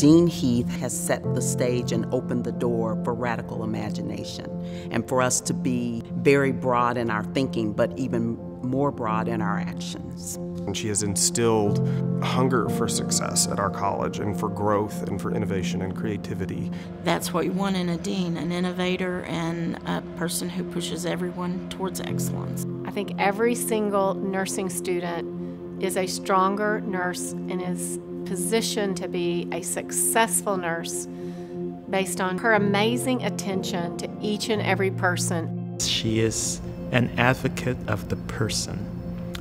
Dean Heath has set the stage and opened the door for radical imagination and for us to be very broad in our thinking, but even more broad in our actions. And she has instilled hunger for success at our college and for growth and for innovation and creativity. That's what you want in a dean an innovator and a person who pushes everyone towards excellence. I think every single nursing student is a stronger nurse and is positioned to be a successful nurse based on her amazing attention to each and every person. She is an advocate of the person.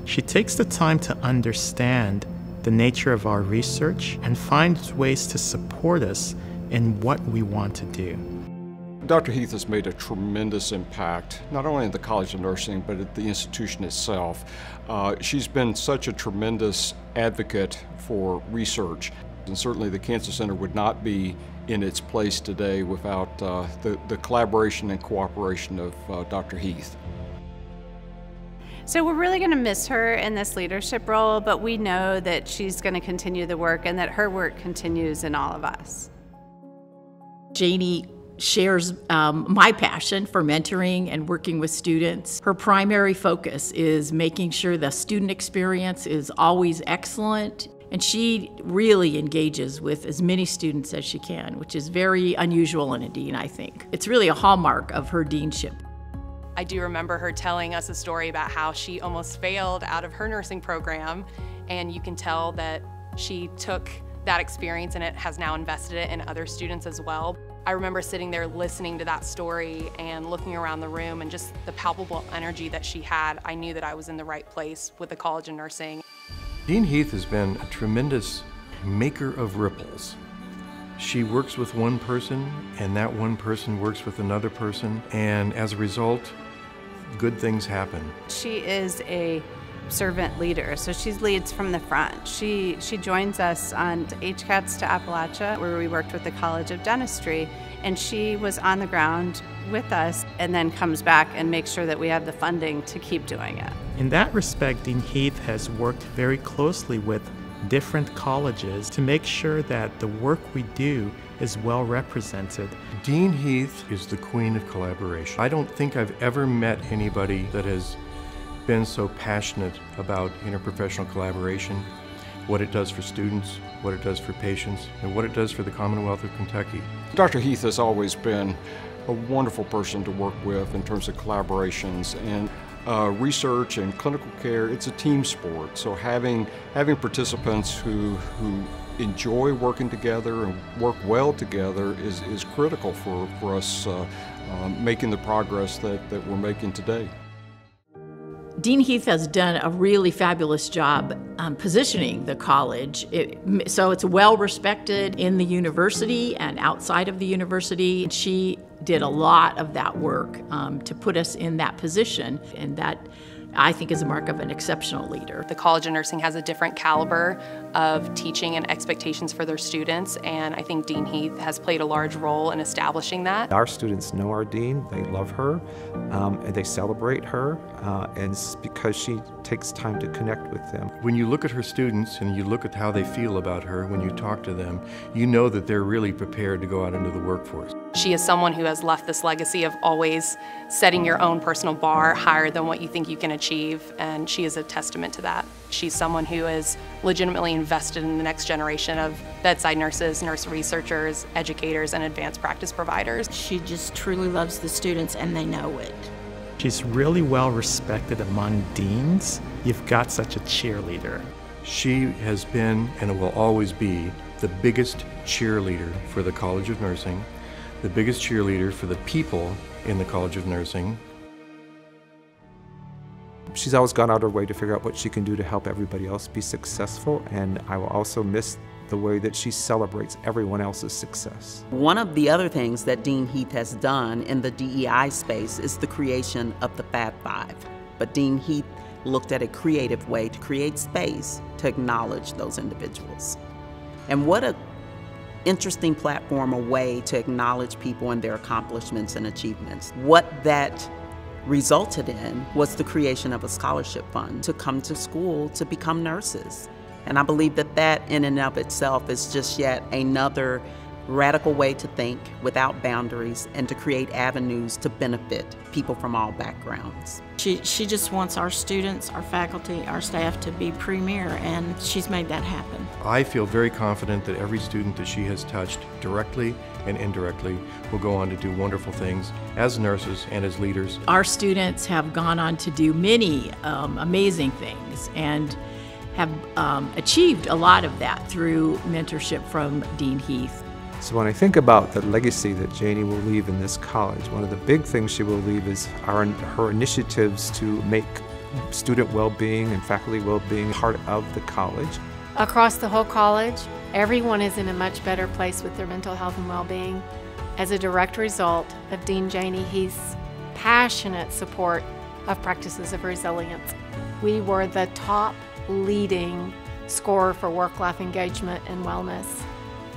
She takes the time to understand the nature of our research and finds ways to support us in what we want to do. Dr. Heath has made a tremendous impact, not only in the College of Nursing, but at the institution itself. Uh, she's been such a tremendous advocate for research, and certainly the Cancer Center would not be in its place today without uh, the, the collaboration and cooperation of uh, Dr. Heath. So we're really going to miss her in this leadership role, but we know that she's going to continue the work and that her work continues in all of us. Janie shares um, my passion for mentoring and working with students. Her primary focus is making sure the student experience is always excellent. And she really engages with as many students as she can, which is very unusual in a dean, I think. It's really a hallmark of her deanship. I do remember her telling us a story about how she almost failed out of her nursing program, and you can tell that she took that experience and it has now invested it in other students as well. I remember sitting there listening to that story and looking around the room and just the palpable energy that she had. I knew that I was in the right place with the College of Nursing. Dean Heath has been a tremendous maker of ripples. She works with one person, and that one person works with another person, and as a result, good things happen. She is a servant leader, so she leads from the front. She she joins us on HCATS to Appalachia, where we worked with the College of Dentistry, and she was on the ground with us, and then comes back and makes sure that we have the funding to keep doing it. In that respect, Dean Heath has worked very closely with different colleges to make sure that the work we do is well represented. Dean Heath is the queen of collaboration. I don't think I've ever met anybody that has been so passionate about interprofessional collaboration, what it does for students, what it does for patients, and what it does for the Commonwealth of Kentucky. Dr. Heath has always been a wonderful person to work with in terms of collaborations and uh, research and clinical care, it's a team sport. So having having participants who who enjoy working together and work well together is, is critical for, for us uh, uh, making the progress that, that we're making today. Dean Heath has done a really fabulous job um, positioning the college. It, so it's well respected in the university and outside of the university. She did a lot of that work um, to put us in that position, and that I think is a mark of an exceptional leader. The College of Nursing has a different caliber of teaching and expectations for their students, and I think Dean Heath has played a large role in establishing that. Our students know our dean, they love her, um, and they celebrate her, uh, and it's because she takes time to connect with them. When you look at her students and you look at how they feel about her when you talk to them, you know that they're really prepared to go out into the workforce. She is someone who has left this legacy of always setting your own personal bar higher than what you think you can achieve, and she is a testament to that. She's someone who is legitimately invested in the next generation of bedside nurses, nurse researchers, educators, and advanced practice providers. She just truly loves the students, and they know it. She's really well respected among deans. You've got such a cheerleader. She has been and will always be the biggest cheerleader for the College of Nursing the biggest cheerleader for the people in the College of Nursing. She's always gone out of her way to figure out what she can do to help everybody else be successful, and I will also miss the way that she celebrates everyone else's success. One of the other things that Dean Heath has done in the DEI space is the creation of the Fab Five. But Dean Heath looked at a creative way to create space to acknowledge those individuals. And what a interesting platform, a way to acknowledge people and their accomplishments and achievements. What that resulted in was the creation of a scholarship fund to come to school to become nurses. And I believe that that in and of itself is just yet another radical way to think without boundaries and to create avenues to benefit people from all backgrounds. She, she just wants our students, our faculty, our staff to be premier, and she's made that happen. I feel very confident that every student that she has touched directly and indirectly will go on to do wonderful things as nurses and as leaders. Our students have gone on to do many um, amazing things and have um, achieved a lot of that through mentorship from Dean Heath. So when I think about the legacy that Janie will leave in this college, one of the big things she will leave is our, her initiatives to make student well-being and faculty well-being part of the college. Across the whole college, everyone is in a much better place with their mental health and well-being as a direct result of Dean Janie Heath's passionate support of practices of resilience. We were the top leading scorer for work-life engagement and wellness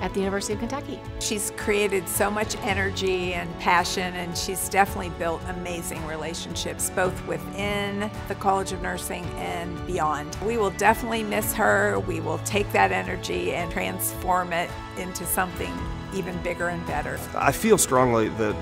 at the University of Kentucky. She's created so much energy and passion, and she's definitely built amazing relationships both within the College of Nursing and beyond. We will definitely miss her. We will take that energy and transform it into something even bigger and better. I feel strongly that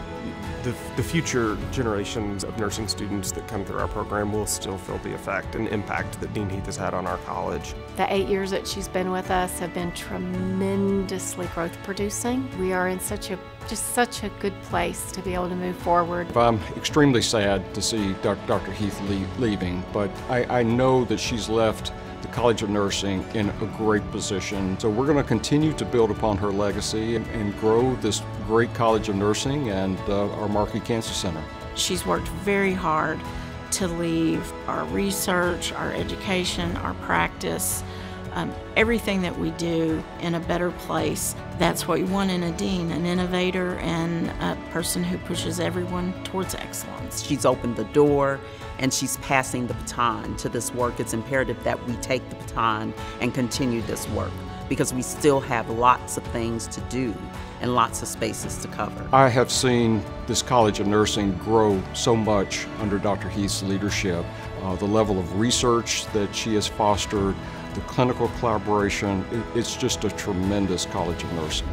the, the, future generations of nursing students that come through our program will still feel the effect and impact that Dean Heath has had on our college. The eight years that she's been with us have been tremendously growth producing. We are in such a just such a good place to be able to move forward. I'm extremely sad to see Dr. Heath leaving, but I, I know that she's left the College of Nursing in a great position. So we're going to continue to build upon her legacy and, and grow this great College of Nursing and uh, our Markey Cancer Center. She's worked very hard to leave our research, our education, our practice, um, everything that we do in a better place. That's what you want in a dean, an innovator and a person who pushes everyone towards excellence. She's opened the door and she's passing the baton to this work. It's imperative that we take the baton and continue this work because we still have lots of things to do and lots of spaces to cover. I have seen this College of Nursing grow so much under Dr. Heath's leadership. Uh, the level of research that she has fostered, the clinical collaboration, it's just a tremendous College of Nursing.